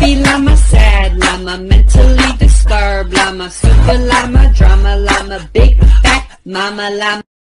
happy llama, sad llama, mentally disturbed llama, super llama, drama llama, big fat mama llama.